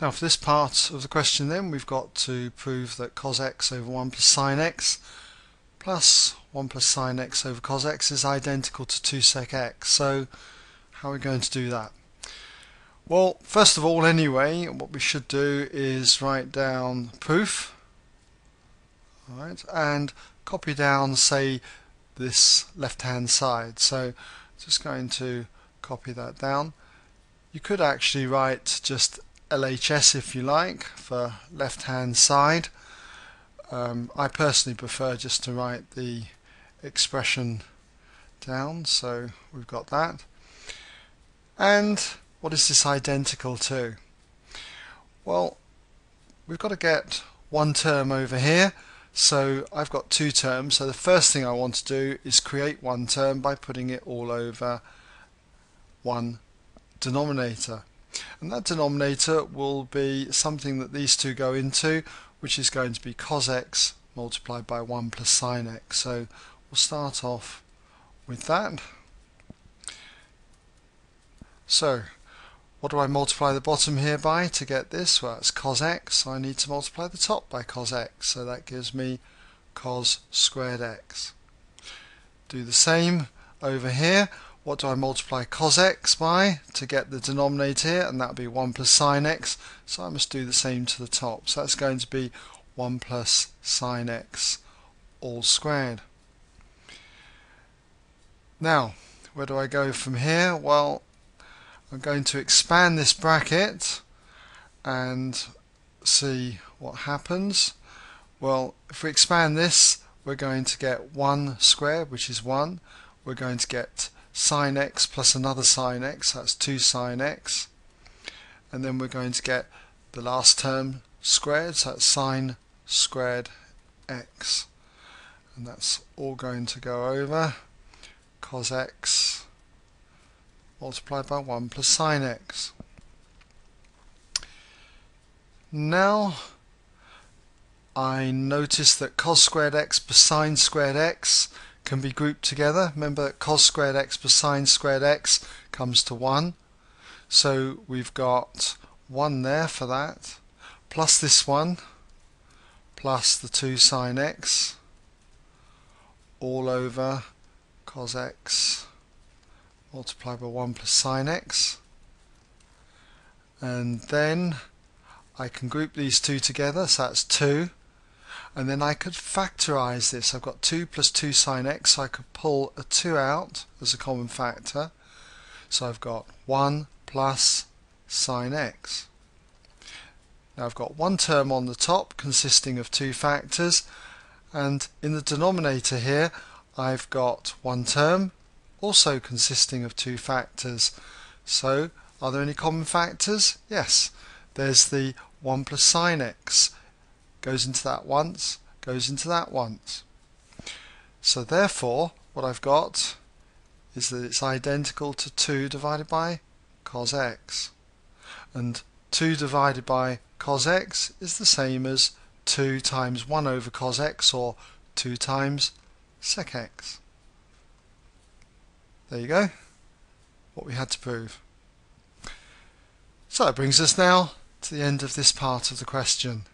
Now for this part of the question then we've got to prove that cos x over 1 plus sine x plus 1 plus sine x over cos x is identical to 2 sec x. So how are we going to do that? Well first of all anyway what we should do is write down proof alright, and copy down say this left hand side. So just going to copy that down. You could actually write just LHS if you like for left hand side. Um, I personally prefer just to write the expression down so we've got that. And what is this identical to? Well we've got to get one term over here. So I've got two terms. So the first thing I want to do is create one term by putting it all over one denominator and that denominator will be something that these two go into which is going to be cos x multiplied by 1 plus sine x so we'll start off with that so what do I multiply the bottom here by to get this? Well, it's cos x, I need to multiply the top by cos x, so that gives me cos squared x. Do the same over here. What do I multiply cos x by to get the denominator here? And that would be 1 plus sine x. So I must do the same to the top. So that's going to be 1 plus sine x all squared. Now, where do I go from here? Well, I'm going to expand this bracket and see what happens. Well, if we expand this, we're going to get 1 squared, which is 1. We're going to get sine x plus another sine x, that's 2 sine x. And then we're going to get the last term squared, so that's sine squared x. And that's all going to go over cos x multiplied by 1 plus sine x. Now I notice that cos squared x plus sine squared x can be grouped together. Remember cos squared x plus sine squared x comes to 1. So we've got 1 there for that, plus this one, plus the 2 sine x, all over cos x multiplied by 1 plus sine x. And then I can group these two together, so that's 2 and then I could factorize this. I've got 2 plus 2 sine x, so I could pull a 2 out as a common factor. So I've got 1 plus sine x. Now I've got one term on the top consisting of two factors and in the denominator here I've got one term also consisting of two factors. So are there any common factors? Yes. There's the 1 plus sine x goes into that once, goes into that once. So therefore, what I've got is that it's identical to 2 divided by cos x. And 2 divided by cos x is the same as 2 times 1 over cos x or 2 times sec x. There you go, what we had to prove. So that brings us now to the end of this part of the question.